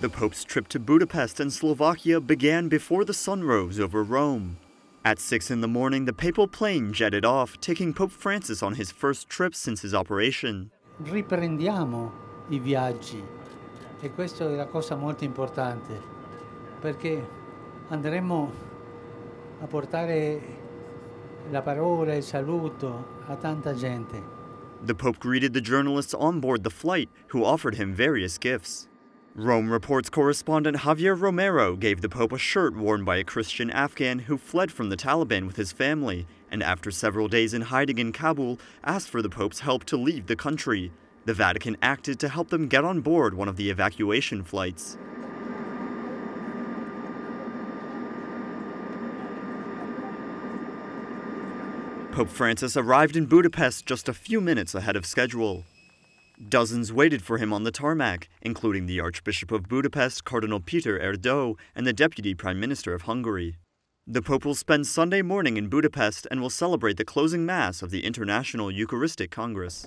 The Pope's trip to Budapest and Slovakia began before the sun rose over Rome. At 6 in the morning, the papal plane jetted off, taking Pope Francis on his first trip since his operation. Riprendiamo i viaggi e questa è la cosa molto importante perché andremo a portare la parola e il saluto a tanta gente. The Pope greeted the journalists on board the flight, who offered him various gifts. Rome Reports correspondent Javier Romero gave the Pope a shirt worn by a Christian Afghan who fled from the Taliban with his family and after several days in hiding in Kabul asked for the Pope's help to leave the country. The Vatican acted to help them get on board one of the evacuation flights. Pope Francis arrived in Budapest just a few minutes ahead of schedule. Dozens waited for him on the tarmac, including the Archbishop of Budapest, Cardinal Peter Erdő, and the Deputy Prime Minister of Hungary. The Pope will spend Sunday morning in Budapest and will celebrate the closing Mass of the International Eucharistic Congress.